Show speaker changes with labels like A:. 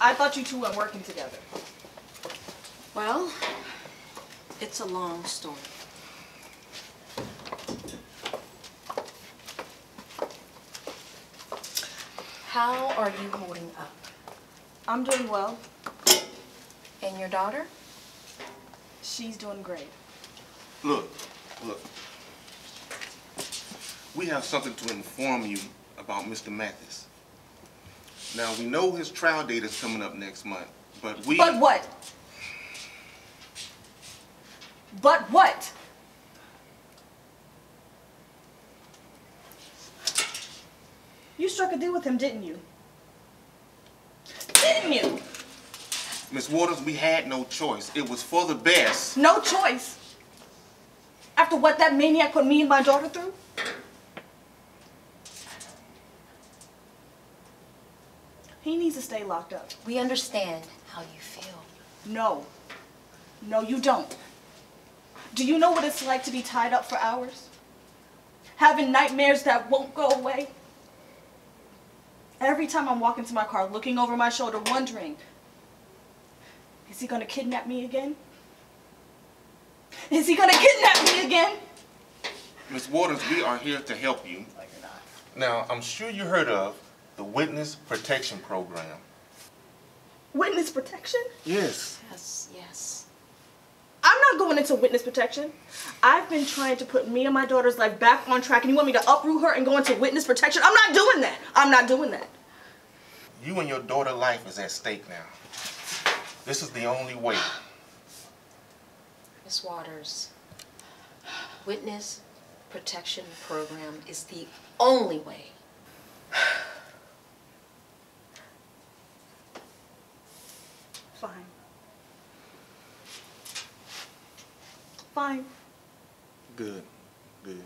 A: I thought you two were working together.
B: Well, it's a long story. How are you holding up?
A: I'm doing well.
B: And your daughter?
A: She's doing great.
C: Look, look. We have something to inform you about Mr. Mathis. Now, we know his trial date is coming up next month, but we...
A: But what? But what? You struck a deal with him, didn't you? Didn't you?
C: Miss Waters, we had no choice. It was for the best.
A: No choice. After what that maniac put me and my daughter through? He needs to stay locked up.
B: We understand how you feel.
A: No. No, you don't. Do you know what it's like to be tied up for hours? Having nightmares that won't go away? Every time I'm walking to my car, looking over my shoulder, wondering, is he gonna kidnap me again? Is he gonna kidnap me again?
C: Miss Waters, we are here to help you.
A: No, you're not.
C: Now, I'm sure you heard of the Witness Protection Program.
A: Witness protection?
C: Yes.
B: Yes, yes.
A: I'm not going into witness protection. I've been trying to put me and my daughter's life back on track, and you want me to uproot her and go into witness protection? I'm not doing that. I'm not doing that.
C: You and your daughter's life is at stake now. This is the only way.
B: Miss Waters, Witness Protection Program is the only way.
A: Fine. Fine.
C: Good, good.